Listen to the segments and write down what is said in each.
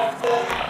Obrigado.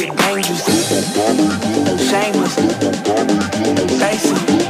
Get dangerous. Shameless. Basic.